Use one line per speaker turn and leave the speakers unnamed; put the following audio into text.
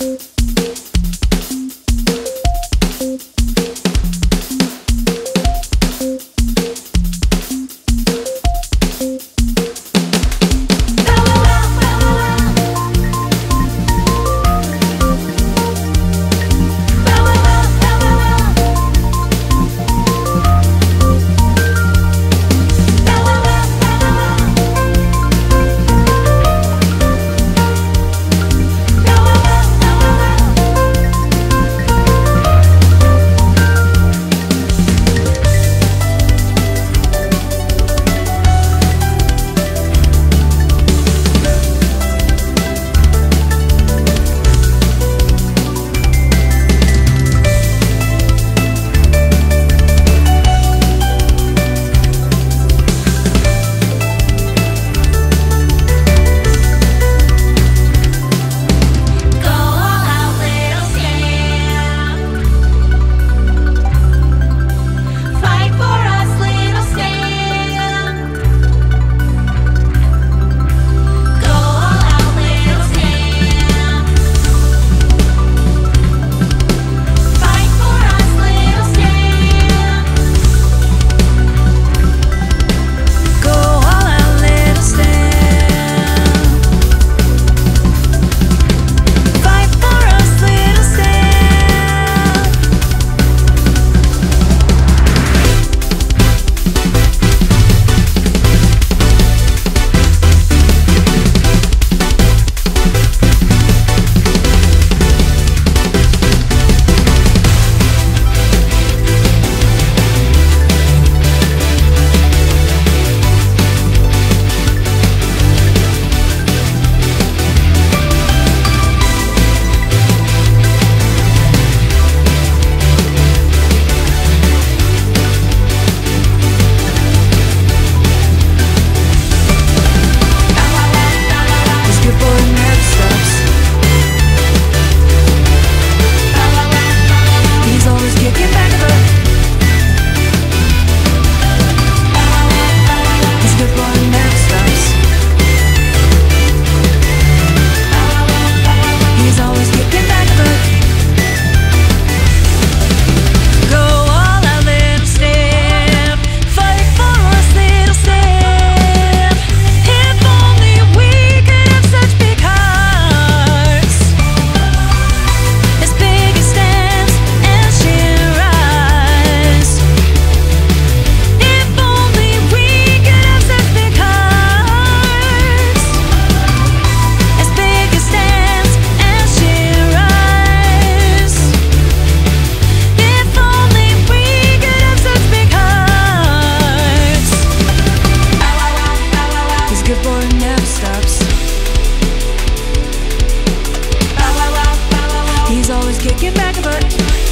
Bye. kicking back, but